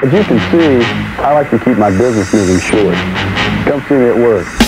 As you can see, I like to keep my business moving short. Come see me at work.